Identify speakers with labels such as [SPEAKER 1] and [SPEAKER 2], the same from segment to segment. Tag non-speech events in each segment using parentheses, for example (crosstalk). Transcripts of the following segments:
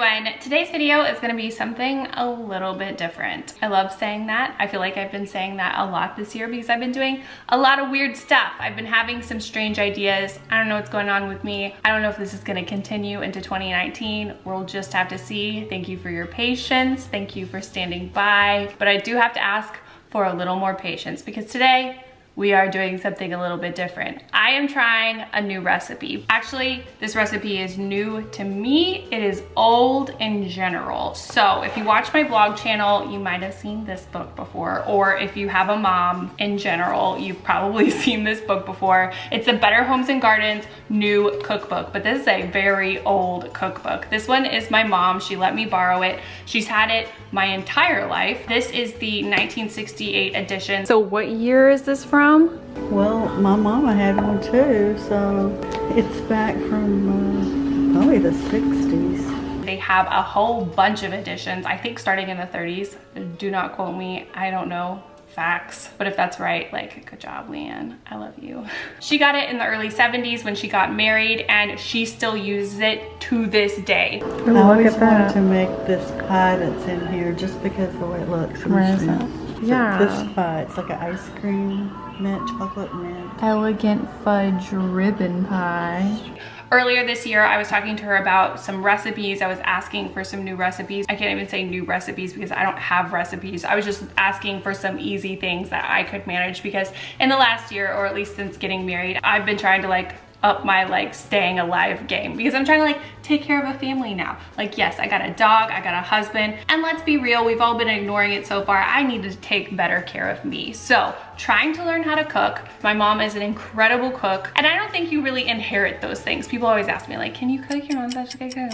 [SPEAKER 1] everyone. Today's video is gonna be something a little bit different. I love saying that. I feel like I've been saying that a lot this year because I've been doing a lot of weird stuff. I've been having some strange ideas. I don't know what's going on with me. I don't know if this is gonna continue into 2019. We'll just have to see. Thank you for your patience. Thank you for standing by. But I do have to ask for a little more patience because today we are doing something a little bit different. I am trying a new recipe. Actually, this recipe is new to me. It is old in general. So if you watch my vlog channel, you might have seen this book before, or if you have a mom in general, you've probably (laughs) seen this book before. It's the Better Homes and Gardens new cookbook, but this is a very old cookbook. This one is my mom. She let me borrow it. She's had it my entire life. This is the 1968 edition. So what year is this from? From?
[SPEAKER 2] Well, my mama had one too, so it's back from uh, probably the 60s.
[SPEAKER 1] They have a whole bunch of editions, I think starting in the 30s. Do not quote me, I don't know facts. But if that's right, like, good job, Leigh Ann. I love you. (laughs) She got it in the early 70s when she got married and she still uses it to this day.
[SPEAKER 2] Ooh, I always wanted to make this pie that's in here just because of the way it looks.
[SPEAKER 1] Where is that?
[SPEAKER 2] Yeah. This pie, it's like an ice cream mint, chocolate mint.
[SPEAKER 1] Elegant fudge ribbon pie. Earlier this year, I was talking to her about some recipes. I was asking for some new recipes. I can't even say new recipes because I don't have recipes. I was just asking for some easy things that I could manage because in the last year, or at least since getting married, I've been trying to like up my like staying alive game because I'm trying to like take care of a family now. Like yes, I got a dog, I got a husband, and let's be real, we've all been ignoring it so far. I need to take better care of me. So trying to learn how to cook. My mom is an incredible cook and I don't think you really inherit those things. People always ask me like, can you cook? Your mom's such a good cook.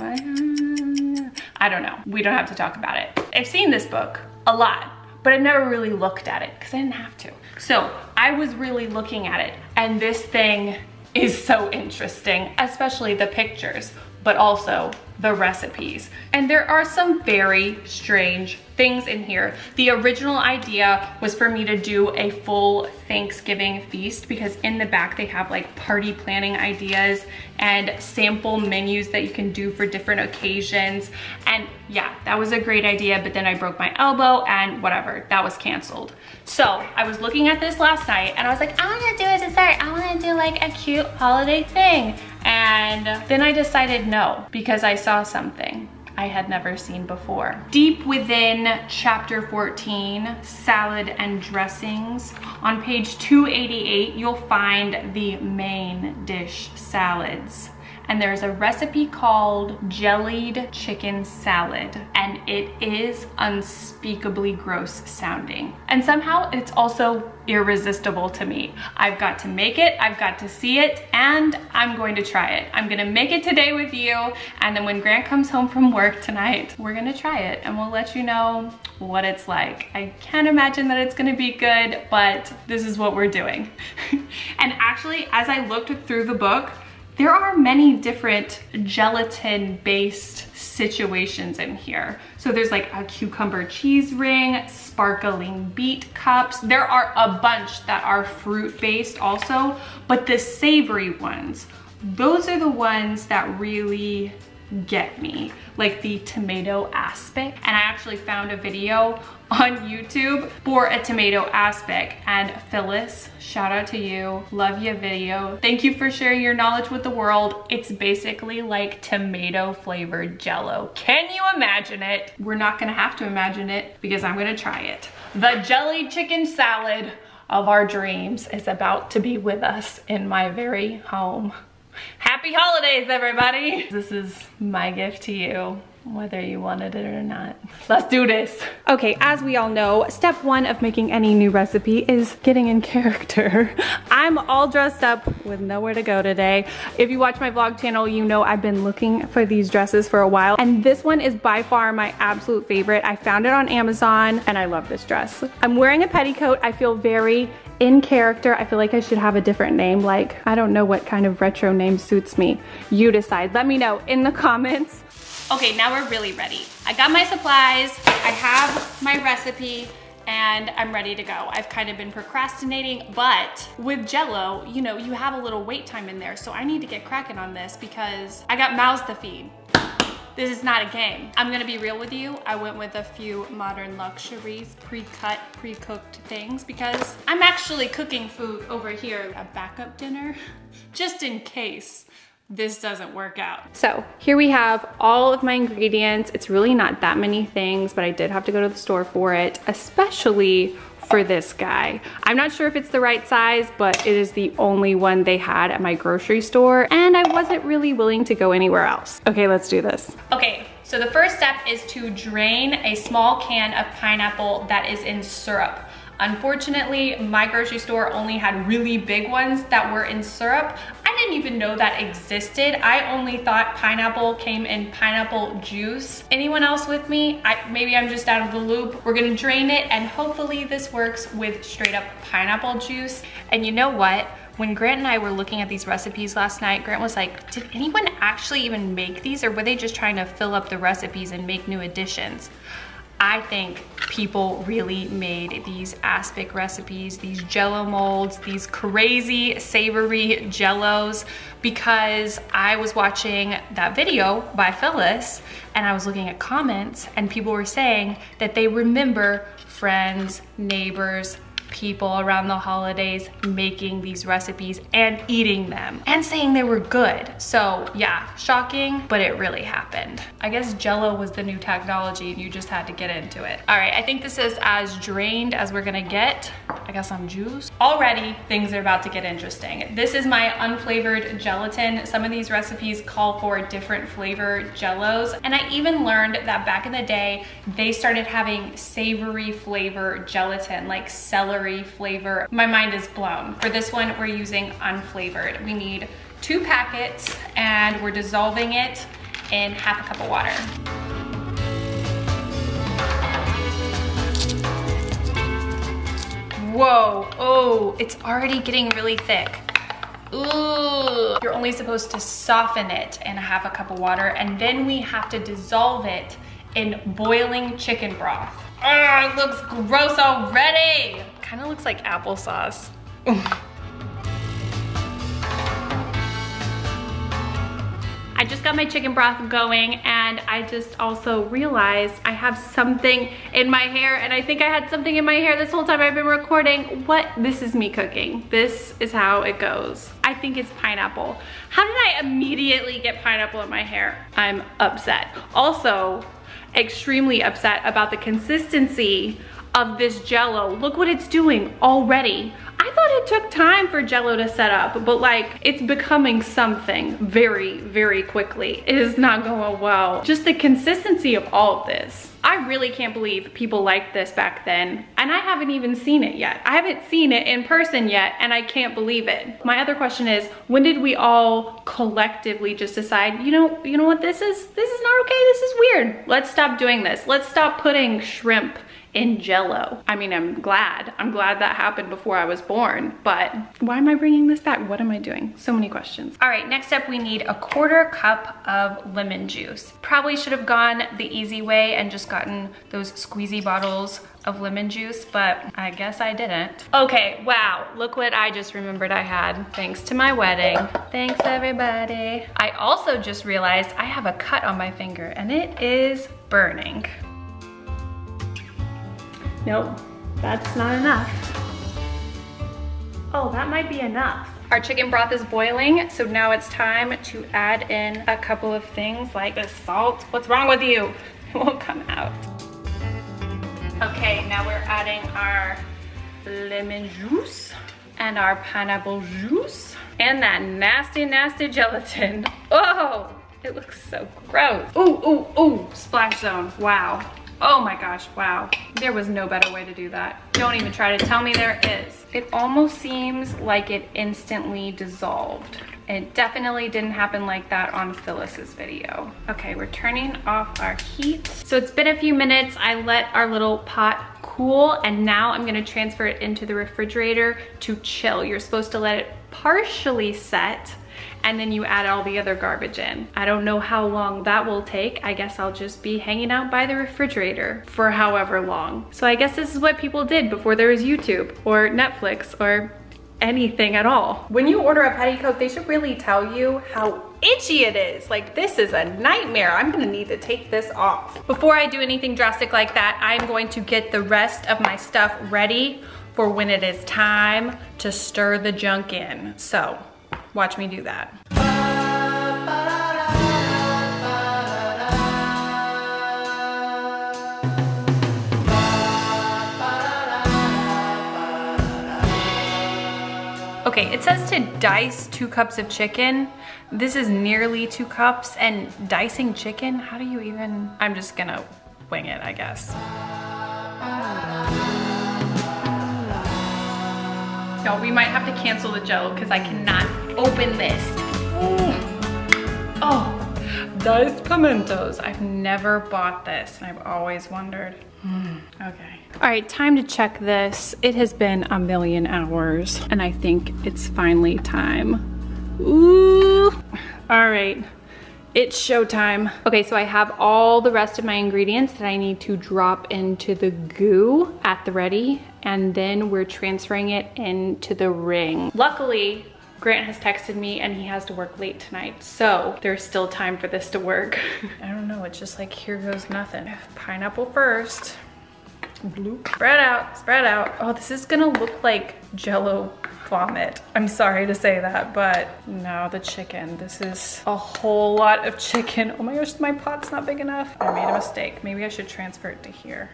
[SPEAKER 1] I don't know. We don't have to talk about it. I've seen this book a lot, but I never really looked at it because I didn't have to. So I was really looking at it and this thing is so interesting, especially the pictures, but also the recipes. And there are some very strange things in here. The original idea was for me to do a full Thanksgiving feast because in the back they have like party planning ideas and sample menus that you can do for different occasions. And yeah, that was a great idea, but then I broke my elbow and whatever, that was canceled. So I was looking at this last night and I was like, I'm gonna do a dessert. Wanna do like a cute holiday thing. And then I decided no, because I saw something. I had never seen before. Deep within chapter 14, salad and dressings, on page 288, you'll find the main dish salads and there's a recipe called jellied chicken salad and it is unspeakably gross sounding. And somehow it's also irresistible to me. I've got to make it, I've got to see it, and I'm going to try it. I'm gonna make it today with you, and then when Grant comes home from work tonight, we're gonna try it and we'll let you know what it's like. I can't imagine that it's gonna be good, but this is what we're doing. (laughs) and actually, as I looked through the book, there are many different gelatin-based situations in here. So there's like a cucumber cheese ring, sparkling beet cups. There are a bunch that are fruit-based also, but the savory ones, those are the ones that really get me, like the tomato aspic. And I actually found a video on YouTube for a tomato aspic. And Phyllis, shout out to you. Love your video. Thank you for sharing your knowledge with the world. It's basically like tomato flavored jello. Can you imagine it? We're not gonna have to imagine it because I'm gonna try it. The jelly chicken salad of our dreams is about to be with us in my very home. Happy holidays, everybody. This is my gift to you whether you wanted it or not. Let's do this. Okay, as we all know, step one of making any new recipe is getting in character. (laughs) I'm all dressed up with nowhere to go today. If you watch my vlog channel, you know I've been looking for these dresses for a while, and this one is by far my absolute favorite. I found it on Amazon, and I love this dress. I'm wearing a petticoat. I feel very in character, I feel like I should have a different name. Like, I don't know what kind of retro name suits me. You decide. Let me know in the comments. Okay, now we're really ready. I got my supplies, I have my recipe, and I'm ready to go. I've kind of been procrastinating, but with Jello, you know, you have a little wait time in there, so I need to get cracking on this because I got mouths to feed. This is not a game. I'm gonna be real with you. I went with a few modern luxuries, pre-cut, pre-cooked things because I'm actually cooking food over here, a backup dinner, (laughs) just in case this doesn't work out. So here we have all of my ingredients. It's really not that many things, but I did have to go to the store for it, especially for this guy. I'm not sure if it's the right size, but it is the only one they had at my grocery store, and I wasn't really willing to go anywhere else. Okay, let's do this. Okay, so the first step is to drain a small can of pineapple that is in syrup. Unfortunately, my grocery store only had really big ones that were in syrup. Didn't even know that existed. I only thought pineapple came in pineapple juice. Anyone else with me? I, maybe I'm just out of the loop. We're gonna drain it and hopefully this works with straight up pineapple juice. And you know what? When Grant and I were looking at these recipes last night, Grant was like, did anyone actually even make these or were they just trying to fill up the recipes and make new additions? I think people really made these aspic recipes, these jello molds, these crazy savory jellos because I was watching that video by Phyllis and I was looking at comments and people were saying that they remember friends, neighbors, people around the holidays making these recipes and eating them and saying they were good. So yeah, shocking, but it really happened. I guess Jello was the new technology and you just had to get into it. All right, I think this is as drained as we're gonna get. I got some juice. Already, things are about to get interesting. This is my unflavored gelatin. Some of these recipes call for different flavor jellos. And I even learned that back in the day, they started having savory flavor gelatin, like celery celery flavor. My mind is blown. For this one, we're using unflavored. We need two packets and we're dissolving it in half a cup of water. Whoa, oh, it's already getting really thick. Ooh, you're only supposed to soften it in a half a cup of water and then we have to dissolve it in boiling chicken broth. Oh, it looks gross already. Kind of looks like applesauce. I just got my chicken broth going and I just also realized I have something in my hair and I think I had something in my hair this whole time I've been recording. What? This is me cooking. This is how it goes. I think it's pineapple. How did I immediately get pineapple in my hair? I'm upset. Also, extremely upset about the consistency of this jello. Look what it's doing already. I thought it took time for jello to set up, but like it's becoming something very, very quickly. It is not going well. Just the consistency of all of this. I really can't believe people liked this back then. And I haven't even seen it yet. I haven't seen it in person yet and I can't believe it. My other question is, when did we all collectively just decide, you know, you know what this is? This is not okay, this is weird. Let's stop doing this. Let's stop putting shrimp in jello. I mean, I'm glad. I'm glad that happened before I was born, but why am I bringing this back? What am I doing? So many questions. All right, next up we need a quarter cup of lemon juice. Probably should have gone the easy way and just gotten those squeezy bottles of lemon juice, but I guess I didn't. Okay, wow, look what I just remembered I had thanks to my wedding. Thanks everybody. I also just realized I have a cut on my finger and it is burning. Nope, that's not enough. Oh, that might be enough. Our chicken broth is boiling, so now it's time to add in a couple of things like the salt. What's wrong with you? (laughs) It won't come out. Okay, now we're adding our lemon juice and our pineapple juice and that nasty, nasty gelatin. (laughs) Oh, it looks so gross. Ooh, ooh, ooh, splash zone, wow. Oh my gosh, wow. There was no better way to do that. Don't even try to tell me there is. It almost seems like it instantly dissolved. It definitely didn't happen like that on Phyllis's video. Okay, we're turning off our heat. So it's been a few minutes. I let our little pot cool and now I'm gonna transfer it into the refrigerator to chill. You're supposed to let it partially set and then you add all the other garbage in. I don't know how long that will take. I guess I'll just be hanging out by the refrigerator for however long. So I guess this is what people did before there was YouTube or Netflix or anything at all. When you order a petticoat, they should really tell you how itchy it is. Like this is a nightmare. I'm gonna need to take this off. Before I do anything drastic like that, I'm going to get the rest of my stuff ready for when it is time to stir the junk in. So watch me do that. Okay, it says to dice two cups of chicken. This is nearly two cups and dicing chicken, how do you even, I'm just gonna wing it, I guess. No, we might have to cancel the jello because I cannot open this. Oh, diced pimentos. I've never bought this and I've always wondered. Mm, okay. All right, time to check this. It has been a million hours and I think it's finally time. Ooh, all right. It's showtime. Okay, so I have all the rest of my ingredients that I need to drop into the goo at the ready, and then we're transferring it into the ring. Luckily, Grant has texted me and he has to work late tonight. So there's still time for this to work. (laughs) I don't know, it's just like here goes nothing. Pineapple first. Bloop. Spread out, spread out. Oh, this is gonna look like jello vomit. I'm sorry to say that, but no, the chicken. This is a whole lot of chicken. Oh my gosh, my pot's not big enough. I made a mistake. Maybe I should transfer it to here.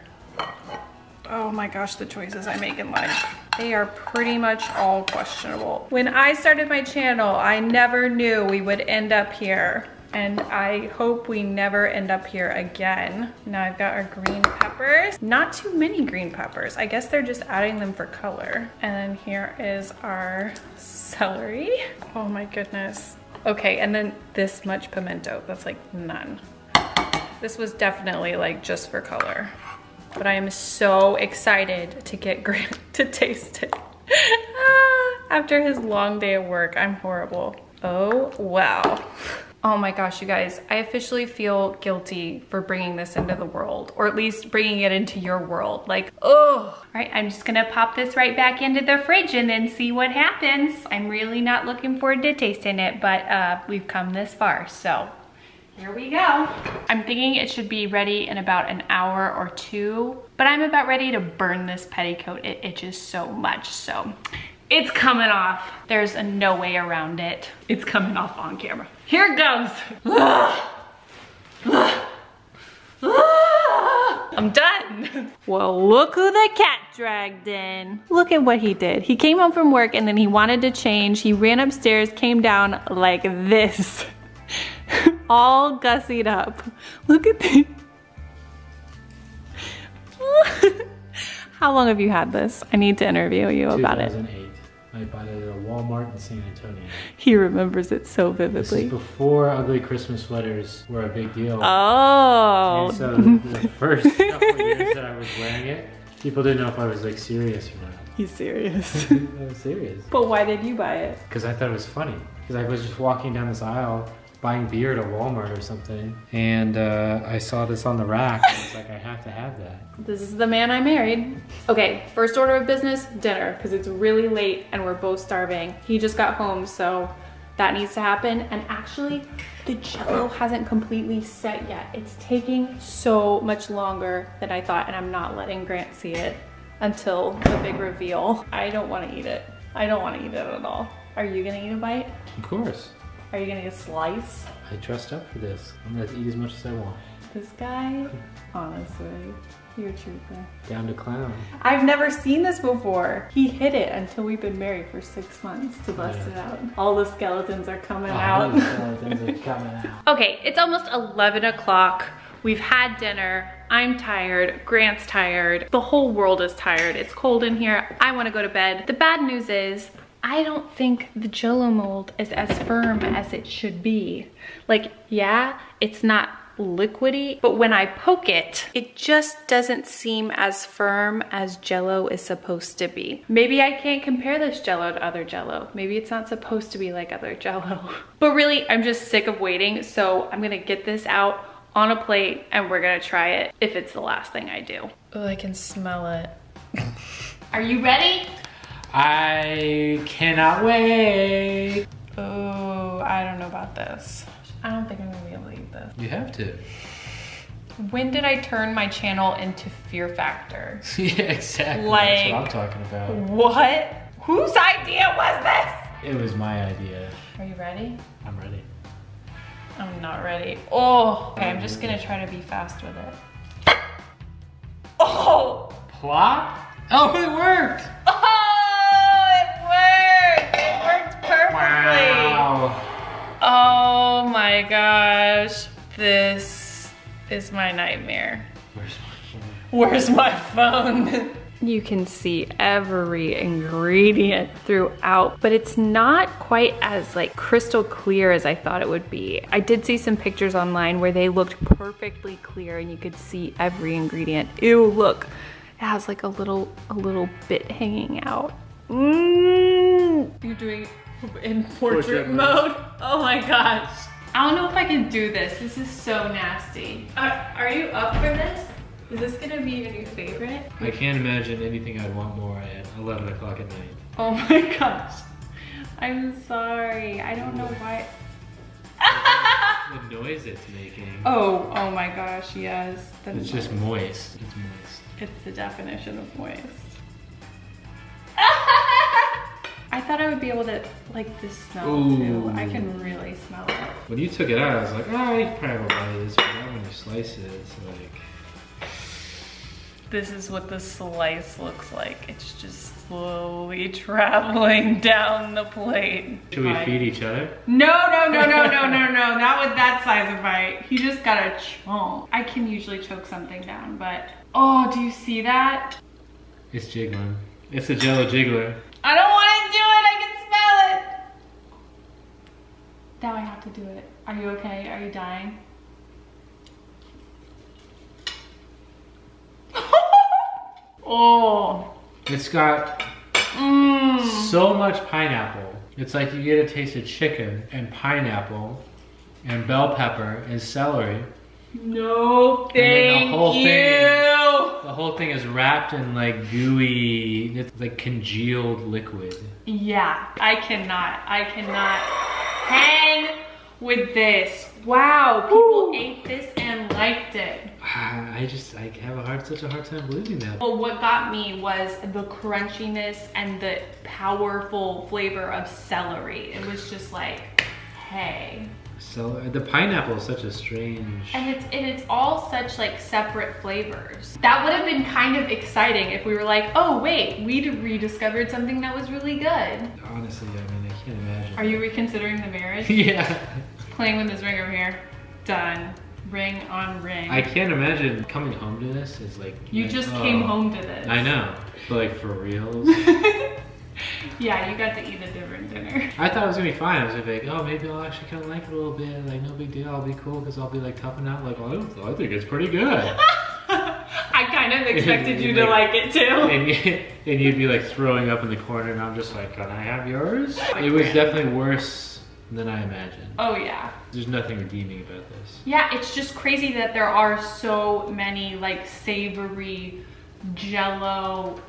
[SPEAKER 1] Oh my gosh, the choices I make in life. They are pretty much all questionable. When I started my channel, I never knew we would end up here and I hope we never end up here again. Now I've got our green peppers. Not too many green peppers. I guess they're just adding them for color. And then here is our celery. Oh my goodness. Okay, and then this much pimento. That's like none. This was definitely like just for color. But I am so excited to get (laughs) Grant to taste it. After his long day of work, I'm horrible. Oh, wow. Oh my gosh, you guys, I officially feel guilty for bringing this into the world, or at least bringing it into your world. Like, oh. All right, I'm just gonna pop this right back into the fridge and then see what happens. I'm really not looking forward to tasting it, but uh, we've come this far, so here we go. I'm thinking it should be ready in about an hour or two, but I'm about ready to burn this petticoat. It itches so much, so it's coming off. There's no way around it. It's coming off on camera. Here it goes. (sighs) I'm done. (laughs) Well, look who the cat dragged in. Look at what he did. He came home from work and then he wanted to change. He ran upstairs, came down like this. (laughs) (laughs) All gussied up. Look at this. (laughs) How long have you had this? I need to interview you about it. 2008.
[SPEAKER 3] I bought it at a Walmart in San Antonio.
[SPEAKER 1] He remembers it so vividly. This
[SPEAKER 3] is before ugly Christmas sweaters were a big deal.
[SPEAKER 1] Oh.
[SPEAKER 3] And so (laughs) the first couple of years that I was wearing it, people didn't know if I was like serious or not.
[SPEAKER 1] He's serious.
[SPEAKER 3] I was serious.
[SPEAKER 1] But why did you buy it?
[SPEAKER 3] Because I thought it was funny. Because I was just walking down this aisle buying beer at a Walmart or something, and uh, I saw this on the rack. I was like, I have to have that.
[SPEAKER 1] This is the man I married. Okay, first order of business, dinner, because it's really late and we're both starving. He just got home, so that needs to happen. And actually, the jello hasn't completely set yet. It's taking so much longer than I thought, and I'm not letting Grant see it until the big reveal. I don't want to eat it. I don't want to eat it at all. Are you gonna eat a bite?
[SPEAKER 3] Of course.
[SPEAKER 1] Are you gonna get a slice?
[SPEAKER 3] I dressed up for this. I'm gonna eat as much as I want.
[SPEAKER 1] This guy, honestly, you're a trooper.
[SPEAKER 3] Down to clown.
[SPEAKER 1] I've never seen this before. He hid it until we've been married for six months to bust yeah. it out. All the skeletons are coming All out.
[SPEAKER 3] the skeletons are coming out. (laughs)
[SPEAKER 1] Okay, it's almost 11 o'clock. We've had dinner. I'm tired. Grant's tired. The whole world is tired. It's cold in here. I wanna go to bed. The bad news is I don't think the jello mold is as firm as it should be. Like, yeah, it's not liquidy, but when I poke it, it just doesn't seem as firm as jello is supposed to be. Maybe I can't compare this jello to other jello. Maybe it's not supposed to be like other jello. (laughs) But really, I'm just sick of waiting, so I'm gonna get this out on a plate and we're gonna try it if it's the last thing I do. Oh, I can smell it. Are you ready?
[SPEAKER 3] I cannot wait.
[SPEAKER 1] Oh, I don't know about this. I don't think I'm gonna be able to eat this.
[SPEAKER 3] You have to.
[SPEAKER 1] When did I turn my channel into Fear Factor? (laughs)
[SPEAKER 3] yeah, exactly.
[SPEAKER 1] Like-
[SPEAKER 3] That's what I'm talking about.
[SPEAKER 1] What? Whose idea was this?
[SPEAKER 3] It was my idea.
[SPEAKER 1] Are you ready?
[SPEAKER 3] I'm ready.
[SPEAKER 1] I'm not ready. Oh, okay, I'm just gonna try to be fast with it. Oh!
[SPEAKER 3] Plop? Oh, it worked! (laughs)
[SPEAKER 1] my gosh. This is my nightmare.
[SPEAKER 3] Where's my phone?
[SPEAKER 1] Where's my phone? You can see every ingredient throughout, but it's not quite as like crystal clear as I thought it would be. I did see some pictures online where they looked perfectly clear and you could see every ingredient. Ew, look. It has like a little a little bit hanging out. Mmm. You're doing in portrait,
[SPEAKER 3] Portrait
[SPEAKER 1] mode.
[SPEAKER 3] mode.
[SPEAKER 1] Oh my gosh. I don't know if I can do this. This is so nasty. Are, are you up for this? Is this gonna be your new favorite?
[SPEAKER 3] I can't imagine anything I'd want more at 11 o'clock at night.
[SPEAKER 1] Oh (laughs) my gosh. I'm sorry. I don't know why.
[SPEAKER 3] The noise it's making.
[SPEAKER 1] oh, oh my gosh, yes. The
[SPEAKER 3] It's just moist. It's moist.
[SPEAKER 1] It's the definition of moist. (laughs) I thought I would be able to like the smell too.
[SPEAKER 3] Ooh.
[SPEAKER 1] I can really smell it.
[SPEAKER 3] When you took it out, I was like, oh, you probably have a bite of this, but when you slice it, it's like,
[SPEAKER 1] This is what the slice looks like. It's just slowly (laughs) traveling down the plate.
[SPEAKER 3] should we feed each other?
[SPEAKER 1] No, no, no, no, no, (laughs) no, no. Not with that size of bite. He just got a chomp. I can usually choke something down, but oh, do you see that?
[SPEAKER 3] It's jiggling. It's a jello jiggler.
[SPEAKER 1] I don't want to do it. I can smell it. Now I have to do it. Are you okay? Are you dying? (laughs) oh.
[SPEAKER 3] It's got
[SPEAKER 1] Mmm.
[SPEAKER 3] so much pineapple. It's like you get a taste of chicken and pineapple and bell pepper and celery.
[SPEAKER 1] No,
[SPEAKER 3] then the
[SPEAKER 1] thank
[SPEAKER 3] whole
[SPEAKER 1] you.
[SPEAKER 3] thing- The whole thing is wrapped in like gooey, it's like congealed liquid.
[SPEAKER 1] Yeah, I cannot. I cannot hang with this. Wow, people ate this and liked it.
[SPEAKER 3] I just I have a hard such a hard time believing that.
[SPEAKER 1] Well, what got me was the crunchiness and the powerful flavor of celery. It was just like, hey.
[SPEAKER 3] So uh, the pineapple is such a strange.
[SPEAKER 1] And it's and it's all such like separate flavors. That would have been kind of exciting if we were like, oh wait, we rediscovered something that was really good.
[SPEAKER 3] Honestly, I
[SPEAKER 1] Are you reconsidering the marriage? (laughs)
[SPEAKER 3] yeah.
[SPEAKER 1] Playing with this ring over here. Done. Ring on ring.
[SPEAKER 3] I can't imagine coming home to this is like.
[SPEAKER 1] you
[SPEAKER 3] like,
[SPEAKER 1] just
[SPEAKER 3] oh.
[SPEAKER 1] came home to this.
[SPEAKER 3] I know, but like for reals. (laughs)
[SPEAKER 1] yeah, you got to eat a different dinner. (laughs)
[SPEAKER 3] I thought it was gonna be fine. I was gonna be like, oh, maybe I'll actually kind of like it a little bit. Like, no big deal. I'll be cool because I'll be like toughing out. Like, oh, I think it's pretty good. (laughs)
[SPEAKER 1] I kind of expected you to like it too.
[SPEAKER 3] and, (laughs) and you'd be like throwing up in the corner, and I'm just like, can I have yours? It was definitely worse than I imagined.
[SPEAKER 1] Oh yeah.
[SPEAKER 3] There's nothing redeeming about this.
[SPEAKER 1] Yeah, it's just crazy that there are so many like savory jello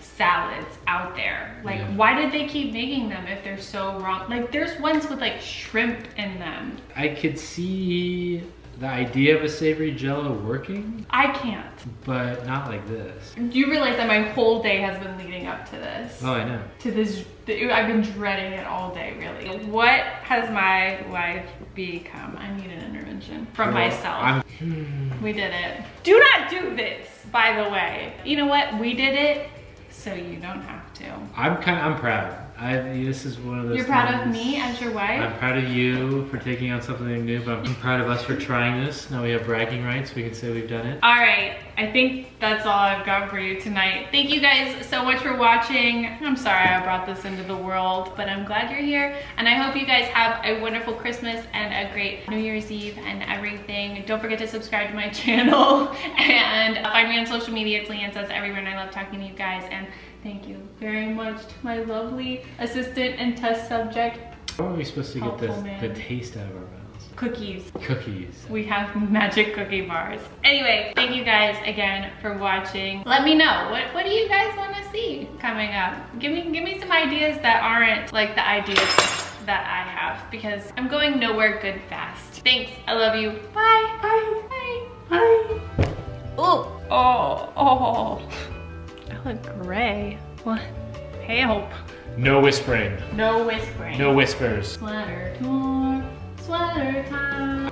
[SPEAKER 1] salads out there. Like
[SPEAKER 3] Yeah.
[SPEAKER 1] why did they keep making them if they're so wrong? Like there's ones with like shrimp in them.
[SPEAKER 3] I could see the idea of a savory jello working,
[SPEAKER 1] I can't.
[SPEAKER 3] but not like this.
[SPEAKER 1] Do you realize that my whole day has been leading up to this.
[SPEAKER 3] Oh, I know.
[SPEAKER 1] To this, I've been dreading it all day, really. What has my life become? I need an intervention from
[SPEAKER 3] Well,
[SPEAKER 1] myself.
[SPEAKER 3] I'm,
[SPEAKER 1] We did it. Do not do this, by the way. You know what? We did it, so you don't have to.
[SPEAKER 3] I'm kind of, I'm proud. I, this is one of those
[SPEAKER 1] You're proud of me as your wife?
[SPEAKER 3] I'm proud of you for taking on something new, but I'm proud of us for trying this. Now we have bragging rights. We can say we've done it.
[SPEAKER 1] All right, I think that's all I've got for you tonight. Thank you guys so much for watching. I'm sorry I brought this into the world, but I'm glad you're here. And I hope you guys have a wonderful Christmas and a great New Year's Eve and everything. Don't forget to subscribe to my (laughs) channel and find me on social media. It's Leigh Ann Says Everywhere and I love talking to you guys. And thank you very much to my lovely assistant and test subject,
[SPEAKER 3] How are we supposed to get the,
[SPEAKER 1] Helpful man.
[SPEAKER 3] the taste out of our mouths?
[SPEAKER 1] Cookies.
[SPEAKER 3] Cookies.
[SPEAKER 1] we have magic cookie bars. Anyway, thank you guys again for watching. Let me know, what, what do you guys want to see coming up? Give me, give me some ideas that aren't like the ideas that I have because I'm going nowhere good fast. Thanks, I love you. Bye. Bye. Bye. Bye. Oh, oh, oh. Gray. What? Help.
[SPEAKER 3] No whispering.
[SPEAKER 1] No whispering.
[SPEAKER 3] No whispers.
[SPEAKER 1] Sweater. Sweater time.